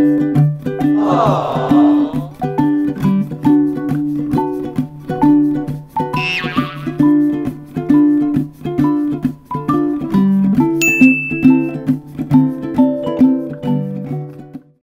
Oh.